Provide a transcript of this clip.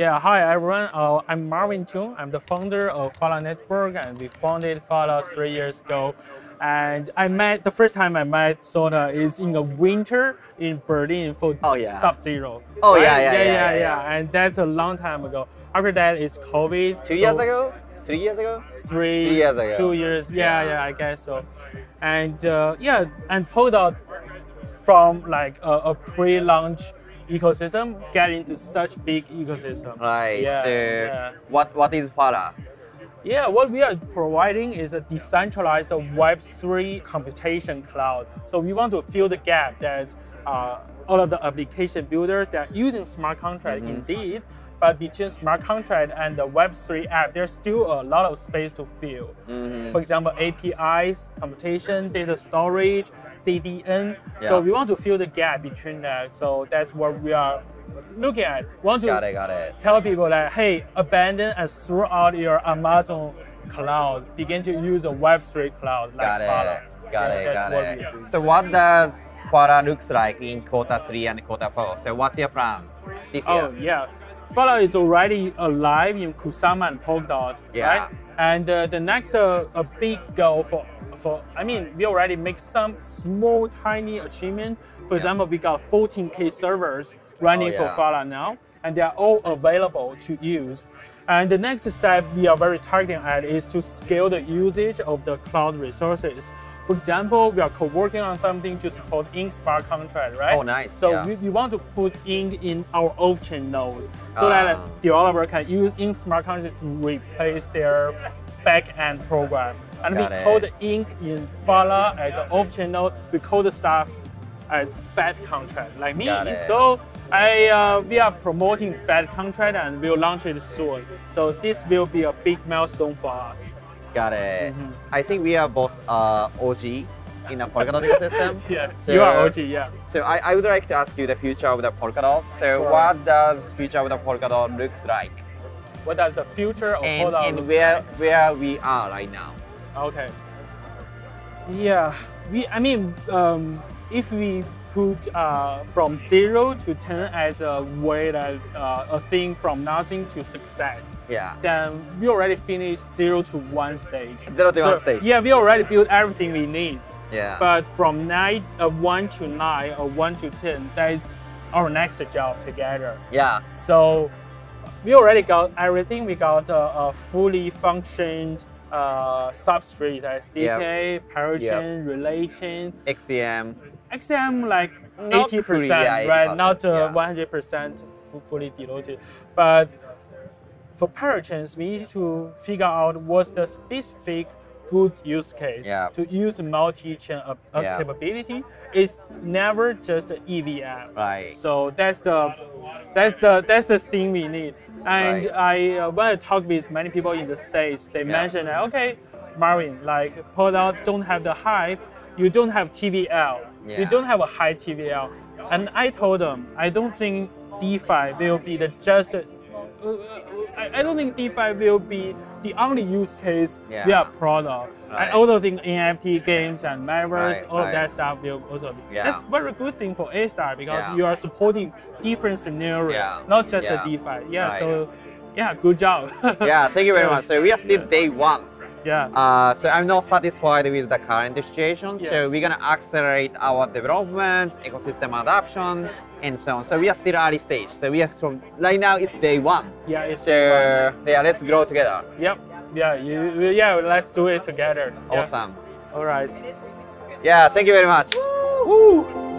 Yeah, hi everyone. Uh, I'm Marvin Tong. I'm the founder of Phala Network, and we founded Phala three years ago. And I met the first time I met Sota is in the winter in Berlin for Oh, yeah. Sub Zero. Oh, yeah, yeah, yeah, yeah, yeah, yeah, yeah. And that's a long time ago. After that, it's COVID. Two so years ago? Three years ago? Three, Three years ago. Two years. Yeah, Yeah. yeah, I guess so. And uh, yeah, and Polkadot from like a, a pre-launch ecosystem get into such big ecosystem. Right. Yeah, so yeah. what what is Phala? Yeah, what we are providing is a decentralized Web3 computation cloud. So we want to fill the gap that uh, all of the application builders that are using smart contract Mm-hmm. indeed, but between smart contract and the Web3 app, there's still a lot of space to fill. Mm-hmm. For example, APIs, computation, data storage, CDN. Yeah. So we want to fill the gap between that. So that's what we are looking at. Want to Got it, got it. tell people that hey, abandon and throw out your Amazon cloud. Begin to use a Web3 cloud like Got it. Got Yeah, it, that's got what it. we do. So what does Phala looks like in quarter three and quarter four? So what's your plan this Oh year? yeah, Phala is already alive in Kusama and Polkadot, Yeah. right? And uh, the next uh, a big goal for for I mean we already make some small tiny achievement. For example, we got 14k servers running Oh, for. Phala now, and they are all available to use. And the next step we are very targeting at is to scale the usage of the cloud resources. For example, we are co-working on something to support Ink Smart contract, right? Oh, nice, So yeah. we, we want to put Ink in our off-chain nodes so Ah. that a developer can use Ink Smart contract to replace their back-end program. And Got we it. code Ink in Phala as an off-chain node. We code the stuff as Fat contract, like me. So I uh, we are promoting Fat contract and we'll launch it soon. So this will be a big milestone for us. Got it. Mhm. I think we are both uh, OG in a Polkadot ecosystem. Yeah, So- you are OG, yeah. So I, I would like to ask you the future of the Polkadot. So Sure. what does future of the Polkadot looks like? What does the future of And, Polkadot and where like? where we are right now. Okay. Yeah, we. I mean, um, if we put uh, from zero to ten as a way that uh, a thing from nothing to success, Yeah. then we already finished zero to one stage. Zero to So, one stage. Yeah, we already built everything we need. Yeah. But from nine, uh, one to nine, or one to ten, that's our next job together. yeah. So we already got everything. We got a, a fully functioned uh, substrate SDK, Parachain, Relay chain, XCM. XM like 80%, right? 80%, Not uh, 100% fully deloaded. But for parachains, we need to figure out what's the specific good use case Yeah. to use multi-chain uh, uh, Yeah. capability. It's never just an EVM. Right. So that's the that's the that's the thing we need. And Right. I uh, when I talk with many people in the states, they Yeah. mention that okay, Marvin, like Polkadot don't have the hype, you don't have TVL, Yeah. you don't have a high TVL. And I told them I don't think DeFi will be the just. Uh, uh, I, I don't think DeFi will be the only use case we Yeah. are proud of. Right. I also think NFT games and metaverse, Right, all of that stuff will also be. Yeah. That's very good thing for Astar because Yeah. you are supporting different scenarios, Yeah. not just the DeFi. Yeah, Right. so yeah, good job. Yeah, thank you very much. So we are still day one. Yeah. Uh, so I'm not satisfied with the current situation. Yeah. So we're gonna accelerate our development, ecosystem adoption, and so on. So we are still early stage. So we are from right now it's day one. yeah, it's So yeah, let's grow together. Yep. Yeah, you, yeah, let's do it together. Yeah. Awesome. All right. Yeah, thank you very much. Woo!